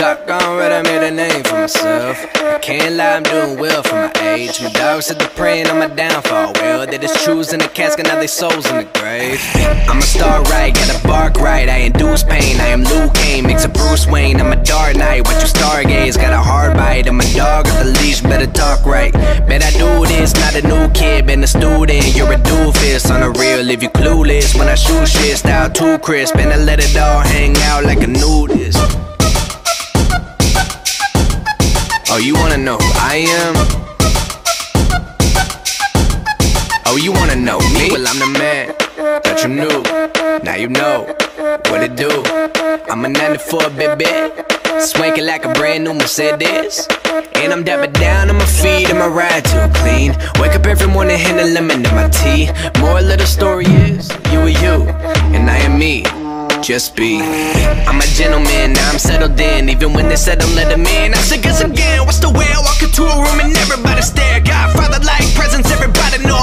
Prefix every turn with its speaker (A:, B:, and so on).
A: Clock on red, I made a name for myself. Can't lie, I'm doing well for my age. My dogs said they're praying on my downfall. Well, they just choose in the casket, now they souls in the grave. I'm a star right, gotta bark right. I induce pain, I am Luke Kane, mix a Bruce Wayne. I'm a stargaze. Got a hard bite, I'm a dog at the leash, better talk right. Bet I do this, not a new kid, been a student. You're a doofus, on the real if you clueless. When I shoot shit, style too crisp, and I let it all hang out like a nudist. Oh, you wanna know who I am? Oh, you wanna know me? Well, I'm the man that you knew. Now you know what it do. I'm a 94 baby. Swanking like a brand new Mercedes. And I'm dapping down on my feet and my ride too clean. Wake up every morning, hand a lemon in my tea. More little story is you are you, and I am me just be. I'm a gentleman, now I'm settled in. Even when they said don't let in, I said guess again. What's the way I walk into a room and everybody stare? Godfather like presence, everybody know